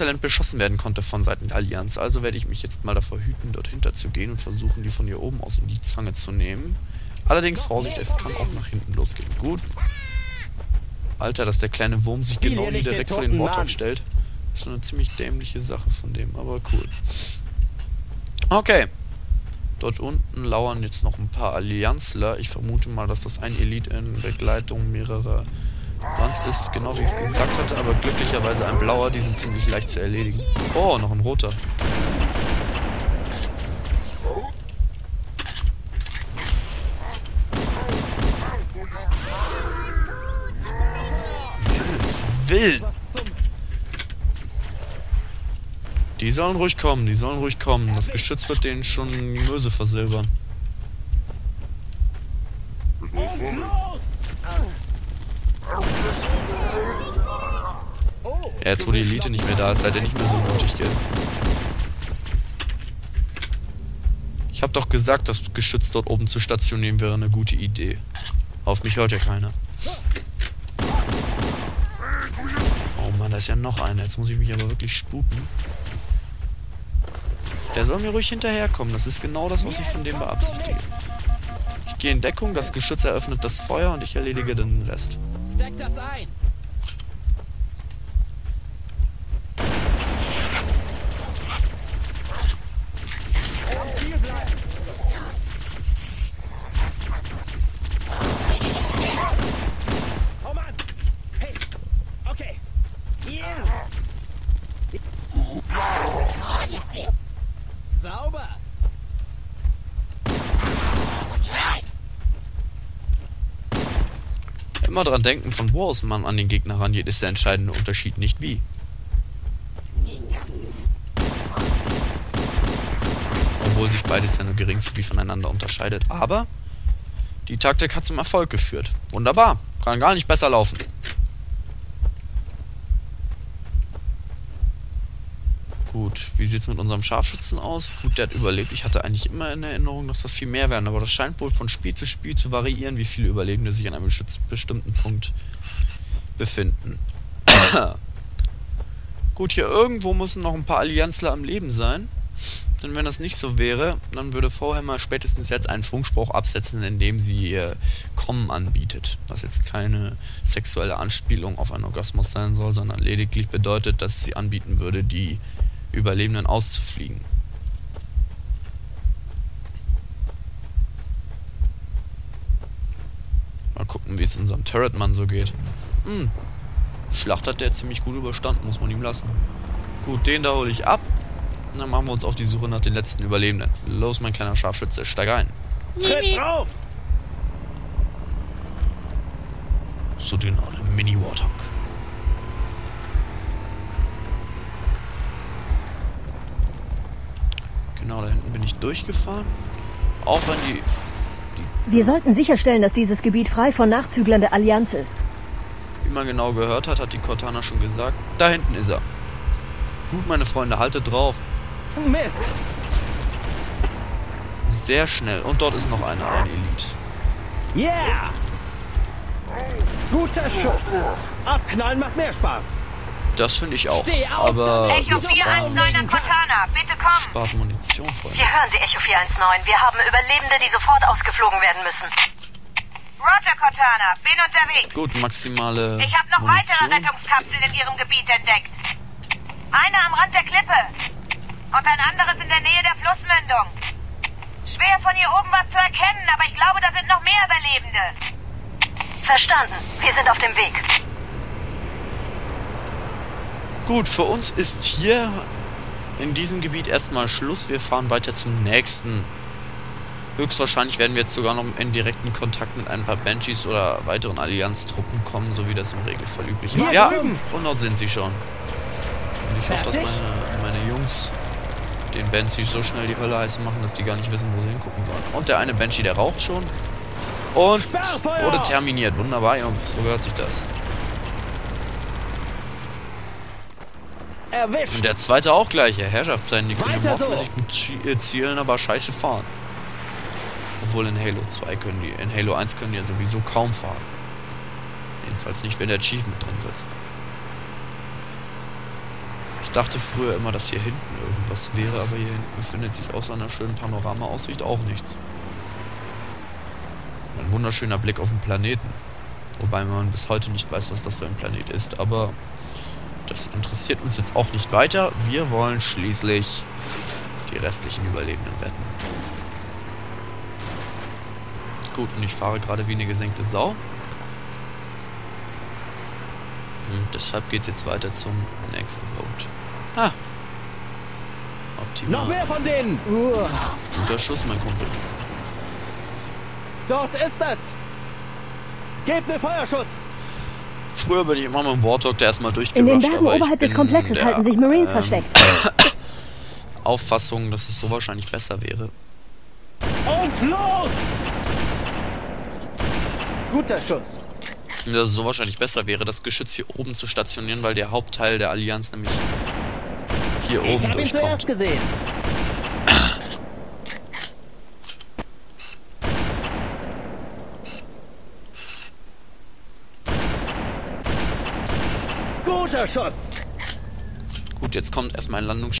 exzellent beschossen werden konnte von Seiten der Allianz. Also werde ich mich jetzt mal davor hüten, dort hinter zu gehen und versuchen, die von hier oben aus in die Zange zu nehmen. Allerdings, Vorsicht, es kann auch nach hinten losgehen. Gut. Alter, dass der kleine Wurm sich genau hier direkt vor den Warthog stellt. Ist so eine ziemlich dämliche Sache von dem, aber cool. Okay. Dort unten lauern jetzt noch ein paar Allianzler. Ich vermute mal, dass das ein Elite in Begleitung mehrerer Guns ist, genau wie ich es gesagt hatte, aber glücklicherweise ein blauer, die sind ziemlich leicht zu erledigen. Oh, noch ein roter. Willen! Die sollen ruhig kommen, die sollen ruhig kommen. Das Geschütz wird denen schon Möse versilbern. Ja, jetzt wo die Elite nicht mehr da ist, seid ihr nicht mehr so mutig, gell? Ich hab doch gesagt, das Geschütz dort oben zu stationieren wäre eine gute Idee. Auf mich hört ja keiner. Oh Mann, da ist ja noch einer. Jetzt muss ich mich aber wirklich sputen. Der soll mir ruhig hinterherkommen. Das ist genau das, was ich von dem beabsichtige. Ich gehe in Deckung, das Geschütz eröffnet das Feuer und ich erledige den Rest. Steck das ein! Immer dran denken, von wo aus man an den Gegner rangeht, ist der entscheidende Unterschied, nicht wie. Obwohl sich beides ja nur geringfügig voneinander unterscheidet. Aber die Taktik hat zum Erfolg geführt. Wunderbar. Kann gar nicht besser laufen. Gut, wie sieht es mit unserem Scharfschützen aus? Gut, der hat überlebt. Ich hatte eigentlich immer in Erinnerung, dass das viel mehr werden, aber das scheint wohl von Spiel zu Spiel zu variieren, wie viele Überlebende sich an einem bestimmten Punkt befinden. Gut, hier irgendwo müssen noch ein paar Allianzler am Leben sein. Denn wenn das nicht so wäre, dann würde Vorhammer spätestens jetzt einen Funkspruch absetzen, in dem sie ihr Kommen anbietet. Was jetzt keine sexuelle Anspielung auf einen Orgasmus sein soll, sondern lediglich bedeutet, dass sie anbieten würde, die Überlebenden auszufliegen. Mal gucken, wie es unserem Turretmann so geht. Hm. Schlacht hat der ziemlich gut überstanden, muss man ihm lassen. Gut, den da hole ich ab. Und dann machen wir uns auf die Suche nach den letzten Überlebenden. Los, mein kleiner Scharfschütze, steig ein. Tritt drauf! So den Mini-Warthog. Genau, da hinten bin ich durchgefahren. Auch wenn die, die... Wir sollten sicherstellen, dass dieses Gebiet frei von Nachzüglern der Allianz ist. Wie man genau gehört hat, hat die Cortana schon gesagt. Da hinten ist er. Gut, meine Freunde, haltet drauf. Mist! Sehr schnell. Und dort ist noch einer, ein Elite. Yeah! Guter Schuss. Abknallen macht mehr Spaß. Das finde ich auch. Aber Echo 419 an Cortana, bitte komm. Spart Munition, Freunde. Hier hören Sie Echo 419. Wir haben Überlebende, die sofort ausgeflogen werden müssen. Roger, Cortana. Bin unterwegs. Gut, maximale Ich habe noch Munition. weitere Rettungskapseln in Ihrem Gebiet entdeckt. Eine am Rand der Klippe. Und ein anderes in der Nähe der Flussmündung. Schwer von hier oben was zu erkennen, aber ich glaube, da sind noch mehr Überlebende. Verstanden. Wir sind auf dem Weg. Gut, für uns ist hier in diesem Gebiet erstmal Schluss. Wir fahren weiter zum nächsten. Höchstwahrscheinlich werden wir jetzt sogar noch in direkten Kontakt mit ein paar Banshees oder weiteren Allianztruppen kommen, so wie das im Regelfall üblich ist. Ja, und dort sind sie schon. Und ich hoffe, dass meine, meine Jungs den Banshees so schnell die Hölle heiß machen, dass die gar nicht wissen, wo sie hingucken sollen. Und der eine Banshee, der raucht schon. Und wurde terminiert. Wunderbar, Jungs. So gehört sich das. Erwischt. Und der zweite auch gleich, ja, Herrschaftszeiten, die können mordsmäßig gut äh, zielen, aber scheiße fahren. Obwohl in Halo 2 können die, in Halo 1 können die ja sowieso kaum fahren. Jedenfalls nicht, wenn der Chief mit drin sitzt. Ich Ich dachte früher immer, dass hier hinten irgendwas wäre, aber hier hinten befindet sich außer einer schönen Panoramaaussicht auch nichts. Ein wunderschöner Blick auf den Planeten. Wobei man bis heute nicht weiß, was das für ein Planet ist, aber das interessiert uns jetzt auch nicht weiter. Wir wollen schließlich die restlichen Überlebenden retten. Gut, und ich fahre gerade wie eine gesenkte Sau. Und deshalb geht es jetzt weiter zum nächsten Punkt. Ah. Optimal. Noch mehr von denen! Guter Schuss, mein Kumpel. Dort ist es! Gebt mir Feuerschutz! Früher bin ich immer mit dem Warthog da erstmal In den durchgerusht, Bergen ich oberhalb des Komplexes der, halten sich Marines ähm, versteckt. Auffassung, dass es so wahrscheinlich besser wäre. Und los! Guter Schuss. Dass es so wahrscheinlich besser wäre, das Geschütz hier oben zu stationieren, weil der Hauptteil der Allianz nämlich hier Ich oben hab ihn zuerst durchkommt. gesehen. Guter Schuss! Gut, jetzt kommt erstmal ein Landungs